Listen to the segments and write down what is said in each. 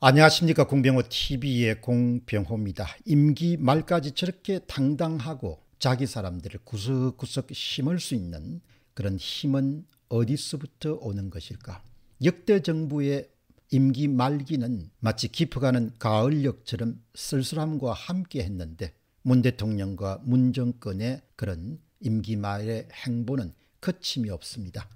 안녕하십니까 공병호 TV의 공병호입니다. 임기 말까지 저렇게 당당하고 자기 사람들을 구석구석 심을 수 있는 그런 힘은 어디서부터 오는 것일까? 역대 정부의 임기 말기는 마치 깊어가는 가을역처럼 쓸쓸함과 함께 했는데 문 대통령과 문 정권의 그런 임기 말의 행보는 거침이 없습니다.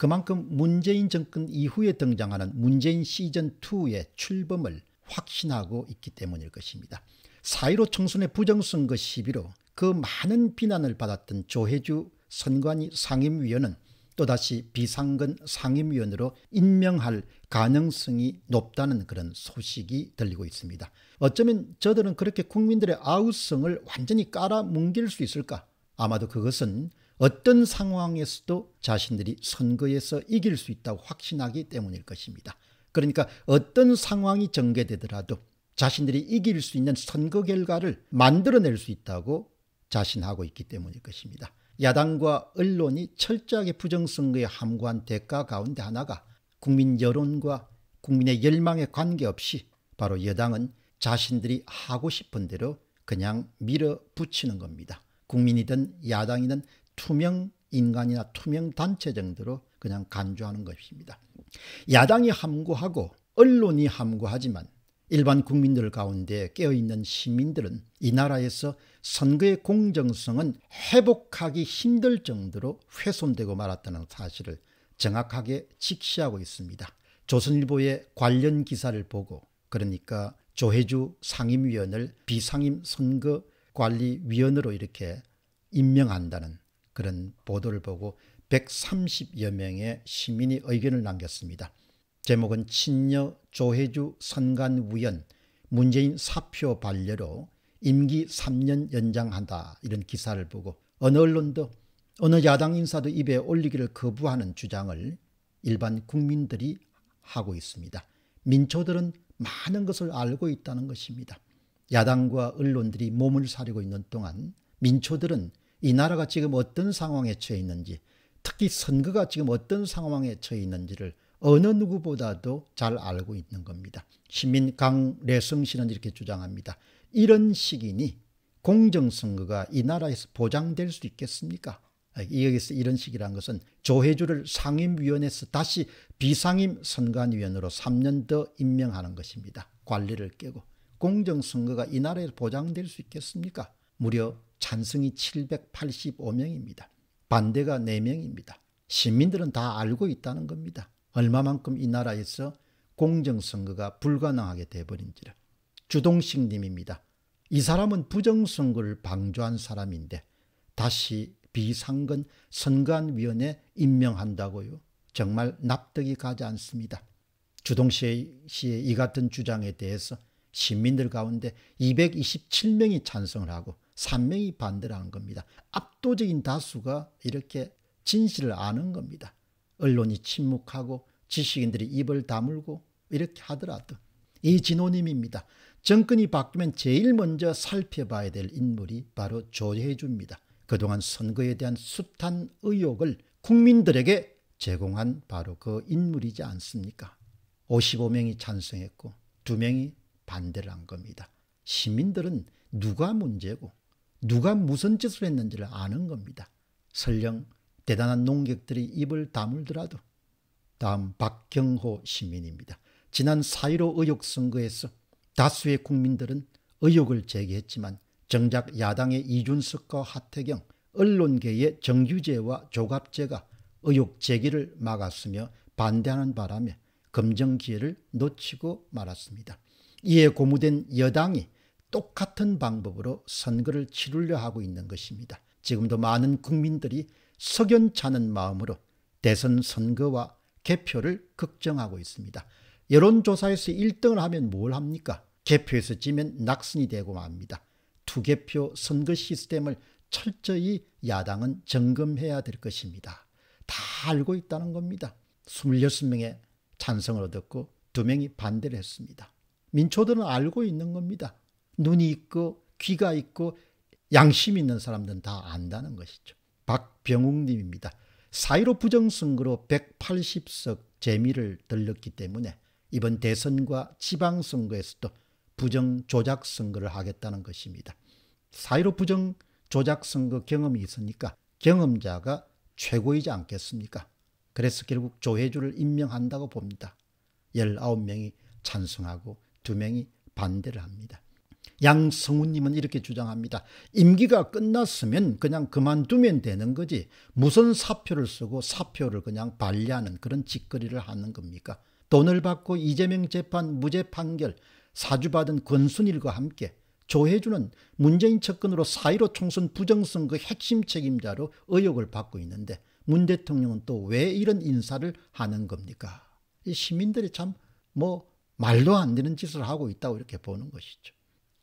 그만큼 문재인 정권 이후에 등장하는 문재인 시즌2의 출범을 확신하고 있기 때문일 것입니다. 4.15 청순의 부정선거 시비로 그 많은 비난을 받았던 조혜주 선관위 상임위원은 또다시 비상근 상임위원으로 임명할 가능성이 높다는 그런 소식이 들리고 있습니다. 어쩌면 저들은 그렇게 국민들의 아우성을 완전히 깔아뭉갤 수 있을까? 아마도 그것은 어떤 상황에서도 자신들이 선거에서 이길 수 있다고 확신하기 때문일 것입니다. 그러니까 어떤 상황이 전개되더라도 자신들이 이길 수 있는 선거 결과를 만들어낼 수 있다고 자신하고 있기 때문일 것입니다. 야당과 언론이 철저하게 부정선거에 함구한 대가 가운데 하나가 국민 여론과 국민의 열망에 관계없이 바로 여당은 자신들이 하고 싶은 대로 그냥 밀어붙이는 겁니다. 국민이든 야당이든 투명 인간이나 투명 단체 정도로 그냥 간주하는 것입니다. 야당이 함구하고 언론이 함구하지만 일반 국민들 가운데 깨어있는 시민들은 이 나라에서 선거의 공정성은 회복하기 힘들 정도로 훼손되고 말았다는 사실을 정확하게 직시하고 있습니다. 조선일보의 관련 기사를 보고 그러니까 조혜주 상임위원을 비상임 선거관리위원으로 이렇게 임명한다는 그런 보도를 보고 130여 명의 시민이 의견을 남겼습니다. 제목은 친여 조혜주 선관위원 문재인 사표 반려로 임기 3년 연장한다 이런 기사를 보고 어느 언론도 어느 야당 인사도 입에 올리기를 거부하는 주장을 일반 국민들이 하고 있습니다. 민초들은 많은 것을 알고 있다는 것입니다. 야당과 언론들이 몸을 사리고 있는 동안 민초들은 이 나라가 지금 어떤 상황에 처해 있는지 특히 선거가 지금 어떤 상황에 처해 있는지를 어느 누구보다도 잘 알고 있는 겁니다. 시민 강래성 씨는 이렇게 주장합니다. 이런 시기니 공정선거가 이 나라에서 보장될 수 있겠습니까? 여기서 이런 식이란 것은 조혜주를 상임위원회에서 다시 비상임 선관위원으로 3년 더 임명하는 것입니다. 관리를 깨고 공정선거가 이 나라에서 보장될 수 있겠습니까? 무려 찬성이 785명입니다. 반대가 4명입니다. 시민들은 다 알고 있다는 겁니다. 얼마만큼 이 나라에서 공정선거가 불가능하게 돼버린지를. 주동식 님입니다. 이 사람은 부정선거를 방조한 사람인데 다시 비상근 선관위원회 임명한다고요. 정말 납득이 가지 않습니다. 주동식 씨의 이 같은 주장에 대해서 시민들 가운데 227명이 찬성을 하고 3명이 반대를 하는 겁니다. 압도적인 다수가 이렇게 진실을 아는 겁니다. 언론이 침묵하고 지식인들이 입을 다물고 이렇게 하더라도 이 진호님입니다. 정권이 바뀌면 제일 먼저 살펴봐야 될 인물이 바로 조혜주입니다. 그동안 선거에 대한 숱한 의혹을 국민들에게 제공한 바로 그 인물이지 않습니까? 55명이 찬성했고 2명이 반대를 한 겁니다. 시민들은 누가 문제고 누가 무슨 짓을 했는지를 아는 겁니다. 설령 대단한 농객들이 입을 다물더라도 다음 박경호 시민입니다. 지난 4.15 의혹 선거에서 다수의 국민들은 의혹을 제기했지만 정작 야당의 이준석과 하태경, 언론계의 정규제와 조갑제가 의혹 제기를 막았으며 반대하는 바람에 검증 기회를 놓치고 말았습니다. 이에 고무된 여당이 똑같은 방법으로 선거를 치르려 하고 있는 것입니다. 지금도 많은 국민들이 석연찮은 마음으로 대선 선거와 개표를 걱정하고 있습니다. 여론조사에서 1등을 하면 뭘 합니까? 개표에서 지면 낙선이 되고 맙니다. 투개표 선거 시스템을 철저히 야당은 점검해야 될 것입니다. 다 알고 있다는 겁니다. 26명의 찬성을 얻었고 2명이 반대를 했습니다. 민초들은 알고 있는 겁니다. 눈이 있고 귀가 있고 양심 있는 사람들은 다 안다는 것이죠. 박병욱님입니다. 4.15 부정선거로 180석 재미를 들렸기 때문에 이번 대선과 지방선거에서도 부정 조작 선거를 하겠다는 것입니다. 사이로 부정 조작 선거 경험이 있으니까 경험자가 최고이지 않겠습니까? 그래서 결국 조혜주를 임명한다고 봅니다. 19명이 찬성하고 2명이 반대를 합니다. 양성우님은 이렇게 주장합니다. 임기가 끝났으면 그냥 그만두면 되는 거지 무슨 사표를 쓰고 사표를 그냥 발리하는 그런 짓거리를 하는 겁니까? 돈을 받고 이재명 재판 무죄 판결 사주받은 권순일과 함께 조혜주는 문재인 측근으로 4.15 총선 부정선거 핵심 책임자로 의혹을 받고 있는데 문 대통령은 또 왜 이런 인사를 하는 겁니까? 시민들이 참 뭐 말도 안 되는 짓을 하고 있다고 이렇게 보는 것이죠.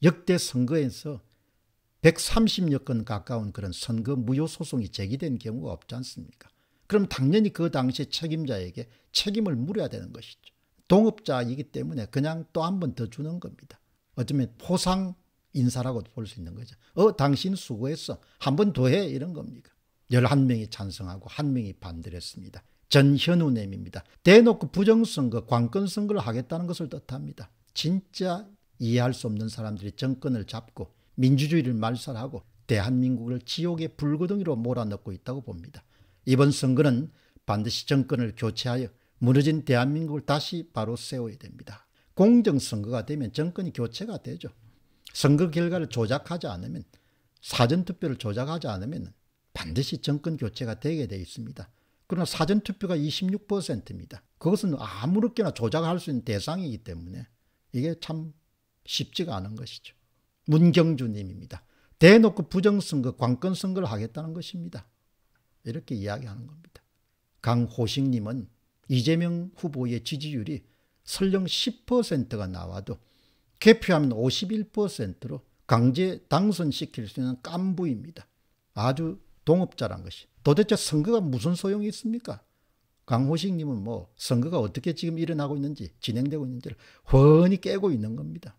역대 선거에서 130여 건 가까운 그런 선거 무효 소송이 제기된 경우가 없지 않습니까? 그럼 당연히 그 당시 책임자에게 책임을 물어야 되는 것이죠. 동업자이기 때문에 그냥 또 한 번 더 주는 겁니다. 어쩌면 포상 인사라고도 볼 수 있는 거죠. 어, 당신 수고했어. 한 번 더 해. 이런 겁니까? 11명이 찬성하고 1명이 반대를 했습니다. 전현우님입니다. 대놓고 부정선거, 관건선거를 하겠다는 것을 뜻합니다. 진짜 이해할 수 없는 사람들이 정권을 잡고 민주주의를 말살하고 대한민국을 지옥의 불구덩이로 몰아넣고 있다고 봅니다. 이번 선거는 반드시 정권을 교체하여 무너진 대한민국을 다시 바로 세워야 됩니다. 공정선거가 되면 정권이 교체가 되죠. 선거 결과를 조작하지 않으면 사전투표를 조작하지 않으면 반드시 정권 교체가 되게 되어 있습니다. 그러나 사전투표가 26%입니다. 그것은 아무렇게나 조작할 수 있는 대상이기 때문에 이게 참 쉽지가 않은 것이죠. 문경주님입니다. 대놓고 부정선거, 관건선거를 하겠다는 것입니다. 이렇게 이야기하는 겁니다. 강호식님은 이재명 후보의 지지율이 설령 10%가 나와도 개표하면 51%로 강제 당선시킬 수 있는 깐부입니다. 아주 동업자란 것이. 도대체 선거가 무슨 소용이 있습니까? 강호식님은 뭐 선거가 어떻게 지금 일어나고 있는지 진행되고 있는지를 훤히 깨고 있는 겁니다.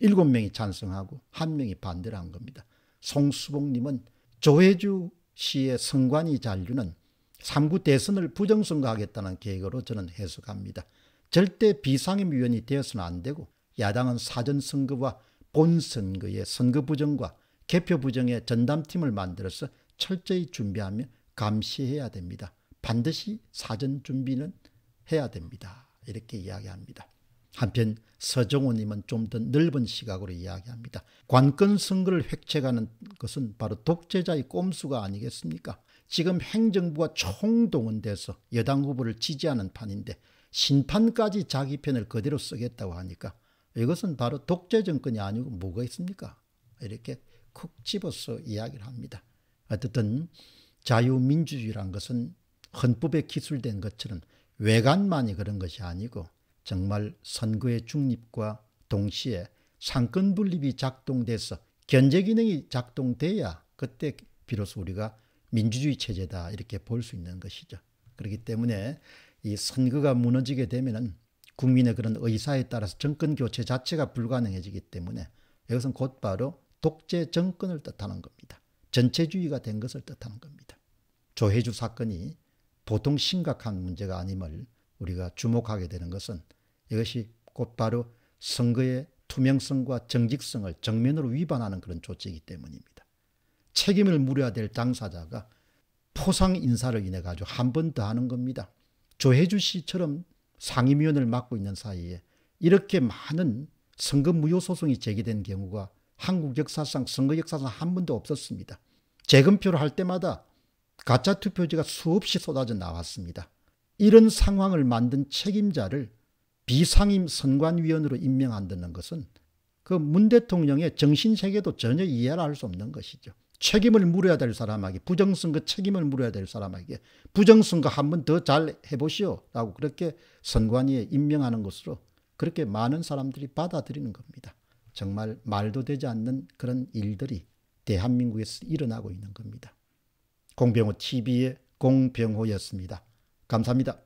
일곱 명이 찬성하고 한 명이 반대를 한 겁니다. 송수봉님은 조혜주 씨의 선관위 잔류는 3구 대선을 부정선거하겠다는 계획으로 저는 해석합니다. 절대 비상임위원이 되어서는 안 되고 야당은 사전선거와 본선거의 선거 부정과 개표 부정의 전담팀을 만들어서 철저히 준비하며 감시해야 됩니다. 반드시 사전 준비는 해야 됩니다. 이렇게 이야기합니다. 한편 서정호님은 좀 더 넓은 시각으로 이야기합니다. 관건 선거를 획책하는 것은 바로 독재자의 꼼수가 아니겠습니까? 지금 행정부가 총동원돼서 여당 후보를 지지하는 판인데 심판까지 자기 편을 그대로 쓰겠다고 하니까 이것은 바로 독재 정권이 아니고 뭐가 있습니까? 이렇게 콕 집어서 이야기를 합니다. 어쨌든 자유민주주의란 것은 헌법에 기술된 것처럼 외관만이 그런 것이 아니고 정말 선거의 중립과 동시에 상권 분립이 작동돼서 견제 기능이 작동돼야 그때 비로소 우리가 민주주의 체제다 이렇게 볼 수 있는 것이죠. 그렇기 때문에 이 선거가 무너지게 되면은 국민의 그런 의사에 따라서 정권 교체 자체가 불가능해지기 때문에 이것은 곧바로 독재 정권을 뜻하는 겁니다. 전체주의가 된 것을 뜻하는 겁니다. 조혜주 사건이 보통 심각한 문제가 아님을 우리가 주목하게 되는 것은 이것이 곧바로 선거의 투명성과 정직성을 정면으로 위반하는 그런 조치이기 때문입니다. 책임을 물어야 될 당사자가 포상 인사를 인해 가지고 한 번 더 하는 겁니다. 조혜주 씨처럼 상임위원을 맡고 있는 사이에 이렇게 많은 선거 무효 소송이 제기된 경우가 한국 역사상 선거 역사상 한 번도 없었습니다. 재검표를 할 때마다 가짜 투표지가 수없이 쏟아져 나왔습니다. 이런 상황을 만든 책임자를 비상임 선관위원으로 임명한다는 것은 그 문 대통령의 정신세계도 전혀 이해를 할 수 없는 것이죠. 책임을 물어야 될 사람에게 부정선거 책임을 물어야 될 사람에게 부정선거 한 번 더 잘 해보시오 라고 그렇게 선관위에 임명하는 것으로 그렇게 많은 사람들이 받아들이는 겁니다. 정말 말도 되지 않는 그런 일들이 대한민국에서 일어나고 있는 겁니다. 공병호 TV의 공병호였습니다. 감사합니다.